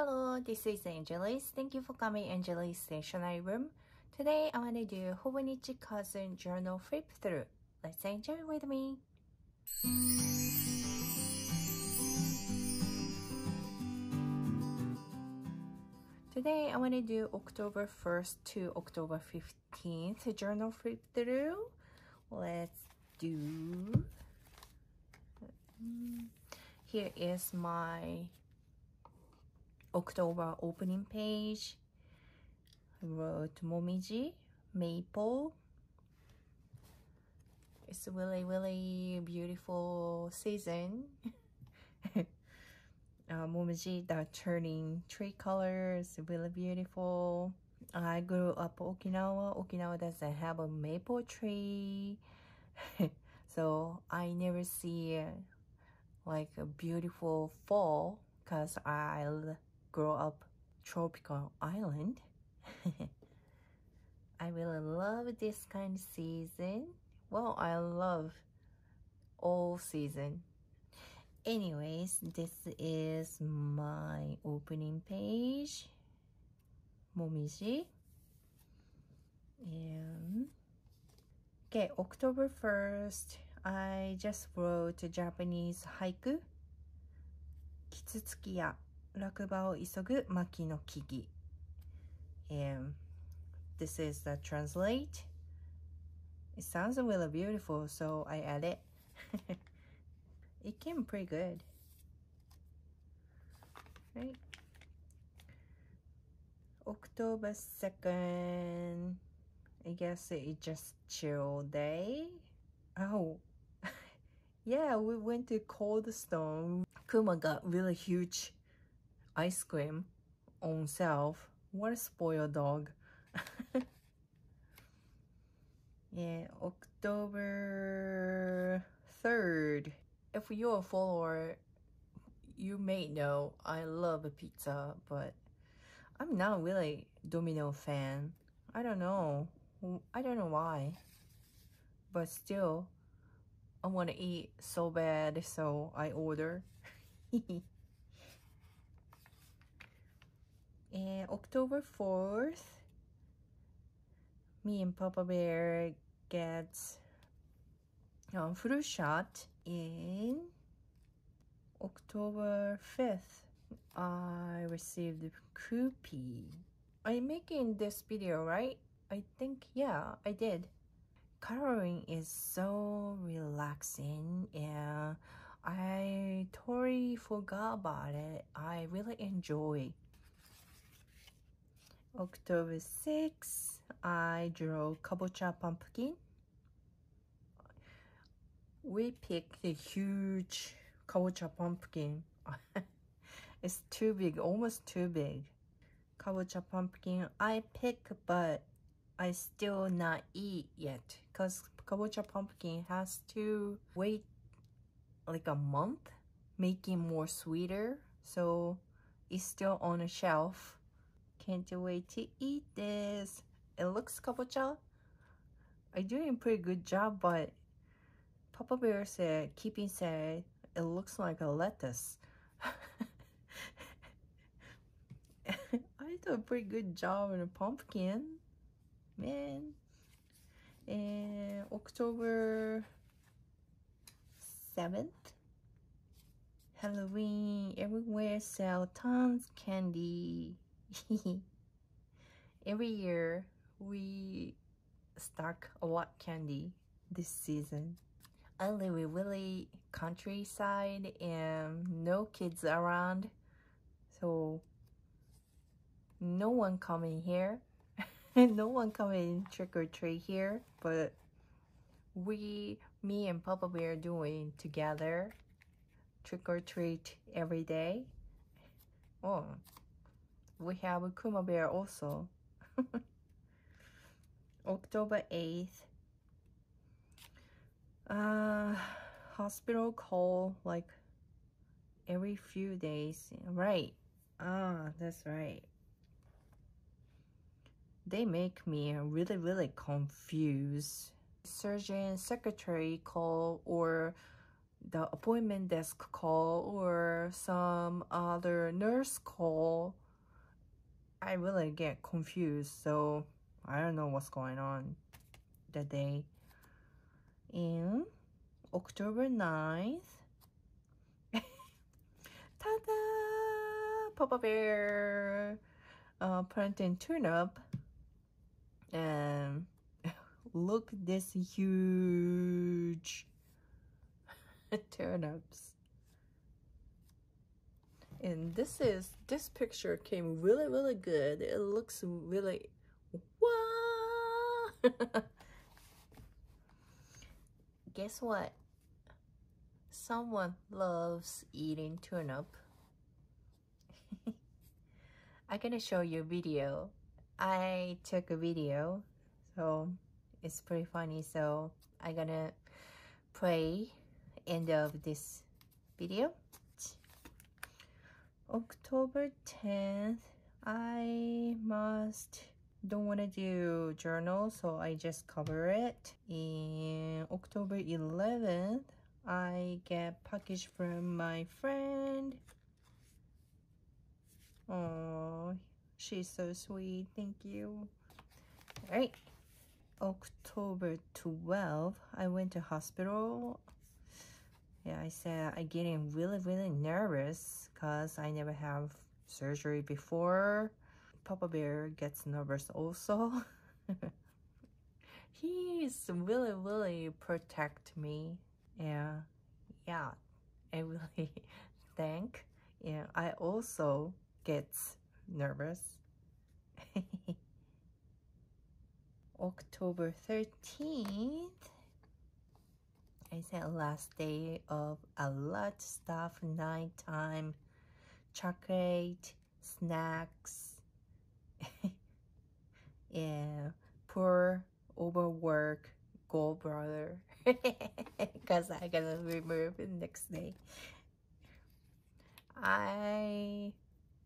Hello, this is Angeliz. Thank you for coming Angeliz Stationery Room. Today I want to do Hobonichi Cousin Journal Flip Through. Let's enjoy with me. Today I want to do October 1st to October 15th journal flip through. Let's do. Mm, here is my October opening page. I wrote Momiji, Maple. It's a really, really beautiful season. uh, Momiji, the turning tree colors, really beautiful. I grew up Okinawa. Okinawa doesn't have a maple tree. so I never see like a beautiful fall because I grow up tropical island. I really love this kind of season. Well, I love all season. Anyways, this is my opening page, Momiji. And okay, October 1st, I just wrote a Japanese haiku, Kitsutsukiya. 落馬を急ぐ牧の木々。And this is the translate. It sounds really beautiful, so I add it. it came pretty good. Right? October 2nd. I guess it's just chill day. Oh, yeah, we went to Cold Stone. Kuma got really huge ice cream on self. What a spoiled dog. yeah, October 3rd. If you're a follower, you may know I love pizza, but I'm not really Domino fan. I don't know. I don't know why. But still, I want to eat so bad, so I order. and October 4th, me and Papa Bear gets um, flu shot in October 5th. I received Koopy. I'm making this video, right? I think, yeah, I did. Coloring is so relaxing and I totally forgot about it. I really enjoy. October 6, I drew kabocha pumpkin. We picked a huge kabocha pumpkin. it's too big, almost too big. Kabocha pumpkin I pick, but I still not eat yet because kabocha pumpkin has to wait like a month making more sweeter so it's still on a shelf can't wait to eat this. It looks kabocha I'm doing a pretty good job but Papa Bear said keeping said it looks like a lettuce. I did a pretty good job in a pumpkin man. And October 7th Halloween everywhere sell tons candy every year we stock a lot candy this season. I live in really countryside and no kids around. So no one coming here. No one coming trick or treat here but we me and papa bear doing together trick or treat every day. Oh we have a kuma bear also. October 8th uh hospital call like every few days. Right. Ah that's right. They make me really, really confused. Surgeon secretary call or the appointment desk call or some other nurse call, I really get confused. So I don't know what's going on that day. And October 9th, ta-da! Papa Bear uh, plantain turnip. And look this huge turnips. And this is, this picture came really, really good. It looks really, wow! Guess what? Someone loves eating turnip. I'm gonna show you a video. I took a video, so it's pretty funny. So I'm gonna play end of this video. October 10th, I must don't want to do journal, so I just cover it. In October 11th, I get package from my friend. Oh, she's so sweet. Thank you. All right. October 12th, I went to hospital yeah, I said I'm getting really, really nervous because I never have surgery before. Papa Bear gets nervous also. He's really, really protect me. Yeah, yeah, I really thank. Yeah, I also gets nervous. October 13th, I said last day of a lot stuff, nighttime, chocolate, snacks, yeah, poor overwork brother, because I gotta remove it next day. I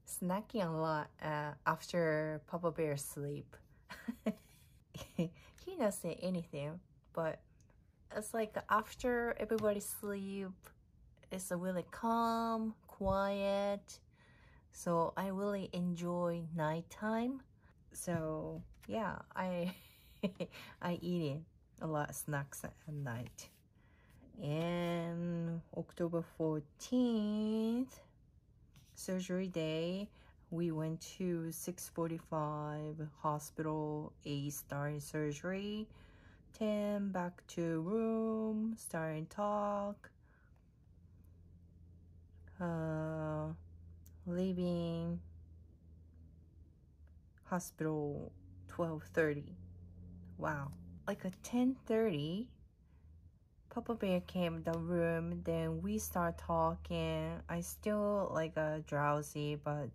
snacking a lot uh, after Papa Bear sleep. he doesn't say anything, but it's like after everybody sleep, it's really calm, quiet. So I really enjoy nighttime. So yeah, I I eat a lot of snacks at night. And October 14th, surgery day, we went to 645 hospital A star surgery. 10 back to room starting talk. Uh leaving hospital 12:30 wow. Like a 10:30 Papa Bear came the room then we start talking. I still like a uh, drowsy but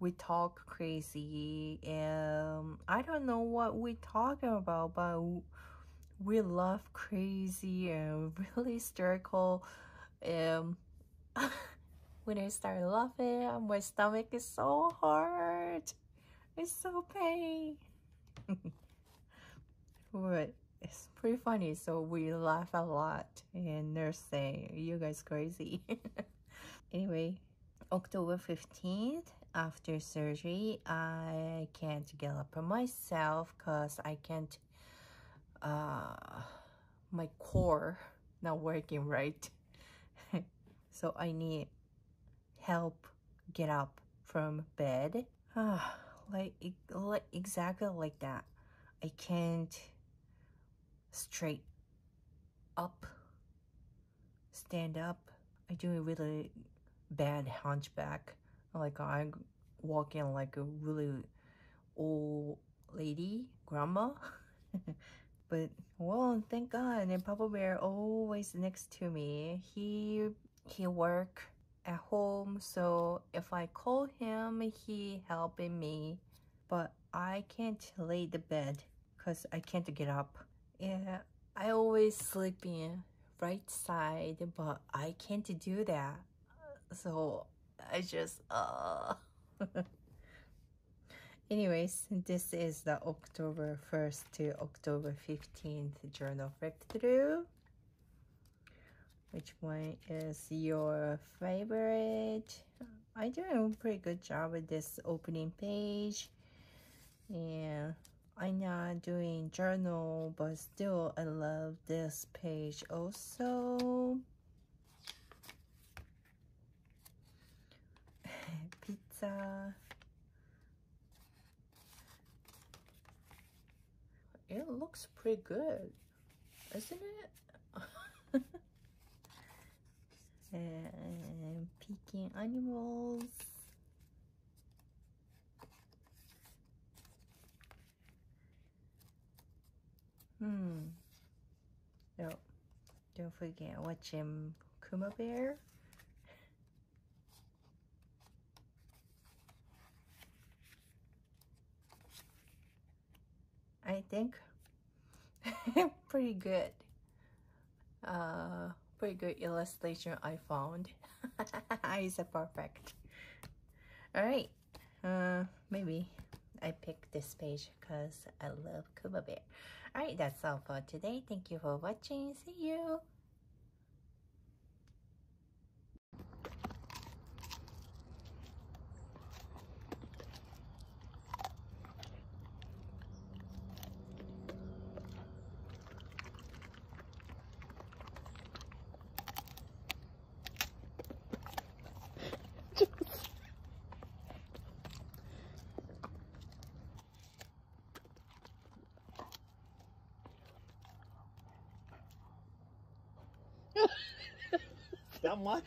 we talk crazy and I don't know what we talking about but we laugh crazy and really hysterical. Um, when I start laughing, my stomach is so hard. It's so pain. but it's pretty funny. So we laugh a lot. And nurse say, you guys crazy. anyway, October 15th, after surgery, I can't get up myself because I can't uh, my core not working right. so I need help get up from bed. like, like exactly like that. I can't straight up, stand up. I do a really bad hunchback. Like I'm walking like a really old lady, grandma. But, well, thank God. And Papa Bear always next to me. He, he work at home. So if I call him, he helping me. But I can't lay the bed because I can't get up. Yeah, I always sleep in right side, but I can't do that. So I just, uh. Anyways, this is the October 1st to October 15th journal flip-through. which one is your favorite. I doing a pretty good job with this opening page. And I'm not doing journal, but still I love this page also. Pizza. It looks pretty good, isn't it? and picking animals. Hmm. No, don't forget watching Kuma Bear. I think pretty good. Uh, pretty good illustration I found. it's perfect. All right. Uh, maybe I picked this page because I love Kuma Bear. Alright, that's all for today. Thank you for watching. See you. That much?